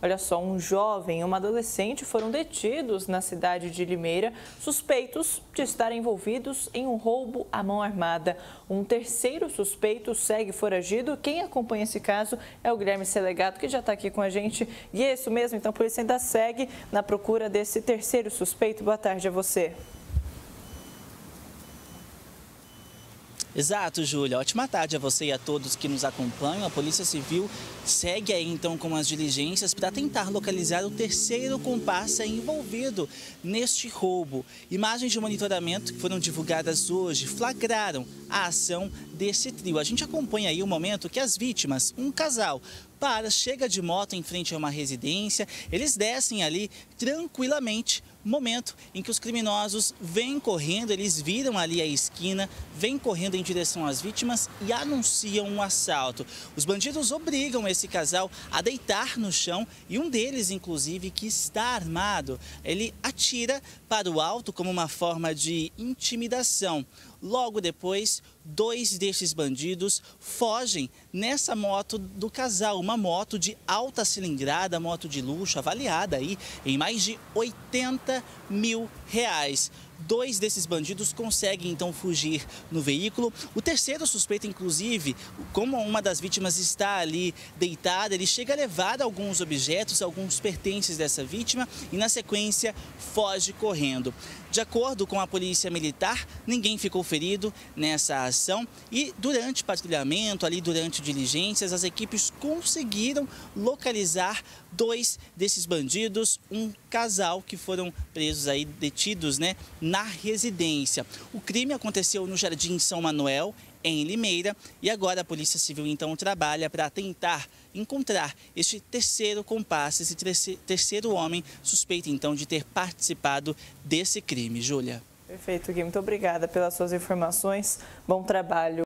Olha só, um jovem e uma adolescente foram detidos na cidade de Limeira, suspeitos de estarem envolvidos em um roubo à mão armada. Um terceiro suspeito segue foragido. Quem acompanha esse caso é o Guilherme Selegato, que já está aqui com a gente. E é isso mesmo, então a polícia ainda segue na procura desse terceiro suspeito. Boa tarde a você. Exato, Júlia. Ótima tarde a você e a todos que nos acompanham. A Polícia Civil segue aí então com as diligências para tentar localizar o terceiro comparsa envolvido neste roubo. Imagens de monitoramento que foram divulgadas hoje flagraram a ação desse trio. A gente acompanha aí o momento que as vítimas, um casal, para, chega de moto em frente a uma residência, eles descem ali tranquilamente, momento em que os criminosos vêm correndo, eles viram ali a esquina, vêm correndo em direção às vítimas e anunciam um assalto. Os bandidos obrigam esse casal a deitar no chão e um deles, inclusive, que está armado, ele atira para o alto como uma forma de intimidação. Logo depois, dois destes bandidos fogem nessa moto do casal, uma moto de alta cilindrada, moto de luxo, avaliada aí em mais de 80 mil reais. Dois desses bandidos conseguem então fugir no veículo. O terceiro suspeito, inclusive, como uma das vítimas está ali deitada, ele chega a levar alguns objetos, alguns pertences dessa vítima e, na sequência, foge correndo. De acordo com a Polícia Militar, ninguém ficou ferido nessa ação e durante patrulhamento, ali durante diligências, as equipes conseguiram localizar dois desses bandidos, um casal que foram presos aí, detidos, né, na residência. O crime aconteceu no Jardim São Manuel, em Limeira, e agora a Polícia Civil então trabalha para tentar encontrar este terceiro compasso, esse terceiro homem suspeito então de ter participado desse crime. Júlia. Perfeito, Gui. Muito obrigada pelas suas informações. Bom trabalho.